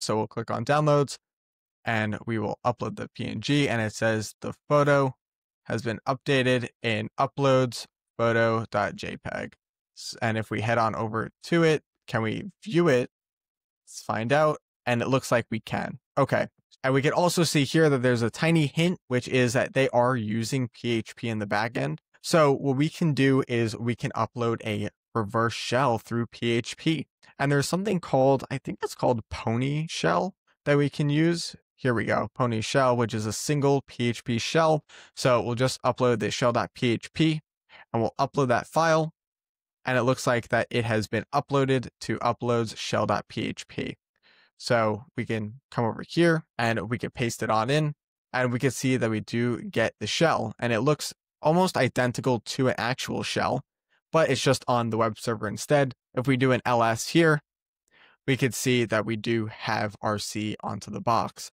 So we'll click on downloads and we will upload the PNG and it says the photo has been updated in uploads photo.jpg. And if we head on over to it, can we view it? Let's find out. And it looks like we can. Okay. And we can also see here that there's a tiny hint, which is that they are using PHP in the backend. So what we can do is we can upload a reverse shell through PHP. And there's something called, I think it's called Pony Shell that we can use. Here we go, Pony Shell, which is a single PHP shell. So we'll just upload the shell.php and we'll upload that file. And it looks like that it has been uploaded to uploads shell.php. So we can come over here and we can paste it on in and we can see that we do get the shell and it looks almost identical to an actual shell, but it's just on the web server instead. If we do an ls here, we could see that we do have RC onto the box.